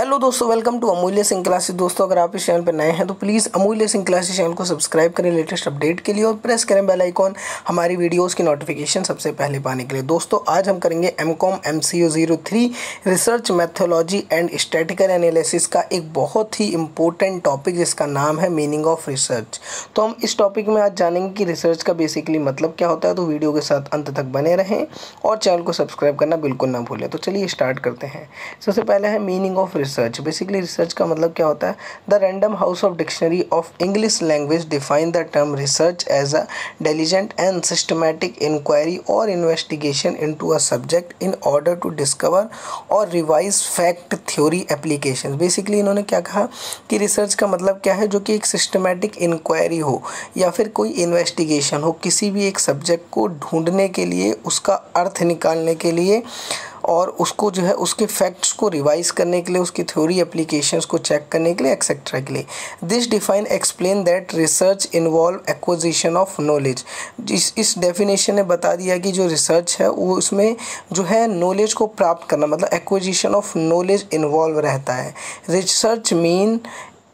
Hello दोस्तों welcome to अमूल्य Singh classes दोस्तों, अगर आप इस चैनल पर नए हैं तो please Amulya Singh classes channel को सब्सक्राइब करें लेटेस्ट अपडेट के लिए और प्रेस करें बेल आइकॉन हमारी वीडियोस की नोटिफिकेशन सबसे पहले पाने के लिए। दोस्तों, आज हम करेंगे M com M C zero three research methodology and statistical analysis का एक बहुत ही इंपॉर्टेंट टॉपिक जिसका नाम है मीनिंग ऑफ़ रिसर्च तो हम इस टॉपिक में आज जानेंगे कि रिसर्च का बेसिकली मतलब क्या होता है तो वीडियो के साथ अंत तक बने रहें और चैनल को सब्सक्राइब करना बिल्कुल ना भूलें। तो चलिए स्टार्ट करते हैं। सबसे पहले है meaning of research basically research का मतलब क्या होता है? The random house of dictionary of English language define the term research as a diligent and systematic inquiry और investigation into a subject in order to discover और revise fact theory application basically इन्होंने क्या कहा? कि research का मतलब क्या है? जो कि एक सिस्टमैटिक इंक्वायरी हो या फिर कोई इन्वेस्टिगेशन हो, किसी भी एक सब्जेक्ट को ढूँढने के लिए, उसका अर्थ निकालने के लिए और उसको जो है, उसके फैक्ट्स को रिवाइज करने के लिए, उसकी थ्योरी एप्लीकेशंस को चेक करने के लिए एक्सेट्रा के लिए। This define explain that research involve acquisition of knowledge इस इस डेफिनेशन ने बता दिया कि जो रिसर्च है, वो उसमें जो है नॉलेज को प्राप्त करना मतलब एक्विजिशन ऑफ़ नॉलेज इन्वॉल्व रहता है। Research mean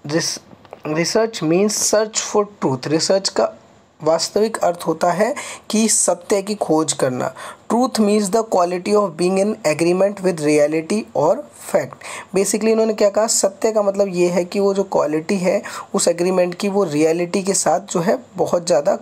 research means search for truth research का वास्तविक अर्थ होता है कि सत्य की खोज करना। Truth means the quality of being in agreement with reality और फैक्ट बेसिकली इन्होंने क्या कहा? सत्य का मतलब ये है कि वो जो क्वालिटी है, उस एग्रीमेंट की, वो रियलिटी के साथ जो है बहुत ज़्यादा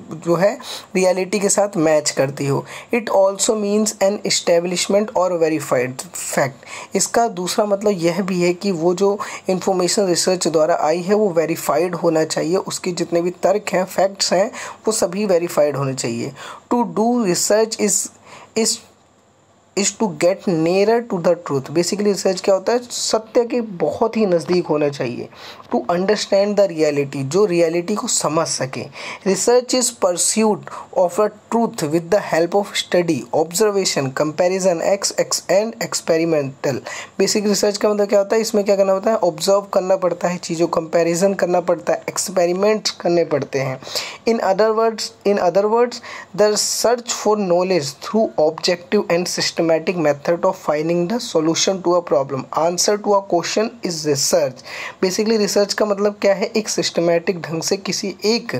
जो है रियलिटी के साथ मैच करती हो। It also means an establishment और वेरीफाइड फैक्ट इसका दूसरा मतलब यह भी है कि वो जो इंफॉर्मेशन रिसर्च द्वारा आई है, वो वेरीफाइड होना चाहिए। उसके जितने भी तर्क हैं फैक्ट्स हैं, वो सभी वेरीफाइड होने चाहिए। To do research is is is to get nearer to the truth basically research क्या होता है? सत्य के बहुत ही नज़दीक होना चाहिए टू अंडरस्टैंड द रियलिटी जो रियलिटी को समझ सके। Research is pursuit of a truth with the help of study observation comparison ex ex and experimental basic research का मतलब क्या होता है? इसमें क्या करना होता है? ऑब्ज़र्व करना पड़ता है चीज़ों कंपेरिजन करना पड़ता है एक्सपेरिमेंट्स करने पड़ते हैं। In other words in other words the search for knowledge through objective and system systematic method of finding the solution to a problem. Answer to a question is research. Basically, research का मतलब क्या है? एक systematic ढंग से किसी एक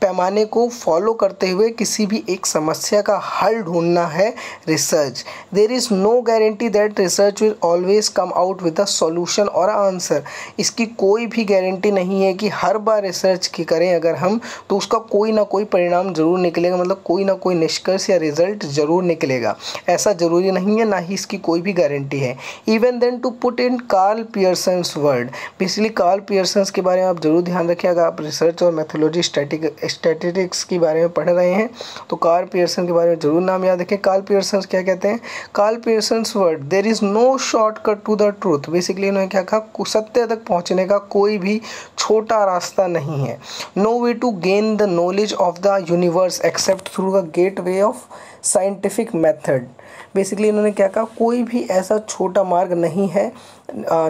पैमाने को फॉलो करते हुए किसी भी एक समस्या का हल ढूंढना है research there is no guarantee that research will always come out with a solution और आंसर इसकी कोई भी गारंटी नहीं है कि हर बार रिसर्च की करें अगर हम तो उसका कोई ना कोई परिणाम ज़रूर निकलेगा मतलब कोई ना कोई निष्कर्ष या रिज़ल्ट ज़रूर निकलेगा। ऐसा ज़रूरी ज़रूरी नहीं है, ना ही इसकी कोई भी गारंटी है। Even then to put in Karl Pearson's word basically Karl Pearson's के बारे में आप ज़रूर ध्यान रखें अगर आप रिसर्च और मैथोलॉजी स्टैटिक स्टैटिस्टिक्स के बारे में पढ़ रहे हैं तो कार्ल पियर्सन के बारे में ज़रूर नाम याद रखें। कार्ल पियर्सन्स क्या कहते हैं? Karl Pearson's word there is no shortcut to the truth basically उन्होंने क्या कहा? सत्य तक पहुँचने का कोई भी छोटा रास्ता नहीं है। No way to gain the knowledge of the universe except through the gateway of scientific method basically इन्होंने क्या कहा, कोई भी ऐसा छोटा मार्ग नहीं है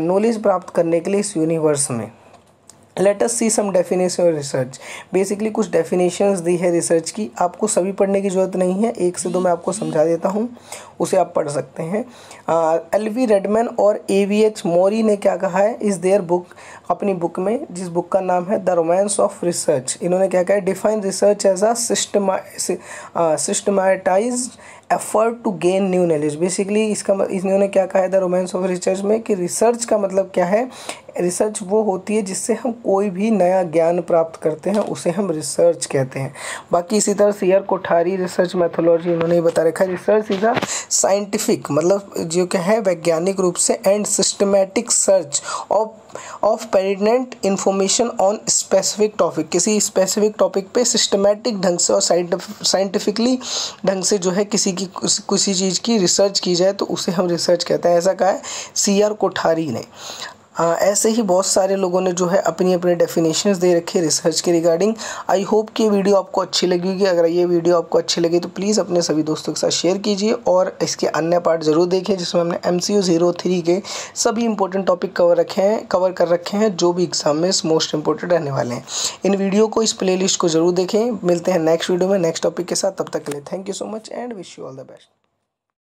नॉलेज प्राप्त करने के लिए इस यूनिवर्स में। Let us see some definition और रिसर्च बेसिकली कुछ डेफिनेशंस दी है रिसर्च की। आपको सभी पढ़ने की ज़रूरत नहीं है। एक से दो मैं आपको समझा देता हूँ। उसे आप पढ़ सकते हैं। एल वी रेडमैन और ए वी एच मोरी ने क्या कहा है? इस देयर बुक अपनी बुक में, जिस बुक का नाम है द रोमांस ऑफ़ रिसर्च इन्होंने क्या कहा है? Define research as a systema systematize effort to gain new knowledge basically इसका इन्होंने क्या कहा है द रोमांस ऑफ़ रिसर्च में कि रिसर्च का मतलब क्या है? रिसर्च वो होती है जिससे हम कोई भी नया ज्ञान प्राप्त करते हैं, उसे हम रिसर्च कहते हैं। बाकी इसी तरह C R Kothari research methodology उन्होंने बता रखा है। रिसर्च इज़ अ साइंटिफिक मतलब जो क्या है वैज्ञानिक रूप से and systematic search of of pertinent information on specific topic किसी स्पेसिफिक टॉपिक पे सिस्टमेटिक ढंग से और साइंटिफिकली ढंग से जो है किसी की, किसी चीज़ की रिसर्च की जाए तो उसे हम रिसर्च कहते हैं। ऐसा कहा है सी आर कोठारी ने। आ, ऐसे ही बहुत सारे लोगों ने जो है अपनी अपनी डेफिनेशन दे रखे रिसर्च के रिगार्डिंग आई होप कि ये वीडियो आपको अच्छी लगेगी अगर ये वीडियो आपको अच्छी लगी तो प्लीज़ अपने सभी दोस्तों के साथ शेयर कीजिए और इसके अन्य पार्ट ज़रूर देखें जिसमें हमने एम सी ज़ीरो थ्री के सभी इंपॉर्टेंट टॉपिक कवर रखे हैं कवर कर रखे हैं जो भी एग्ज़ाम में मोस्ट इंपॉर्टेंट रहने वाले हैं। इन वीडियो को इस प्ले को ज़रूर देखें। मिलते हैं नेक्स्ट वीडियो में नेक्स्ट टॉपिक के साथ। तब तक के लिए thank you so much and wish you all the best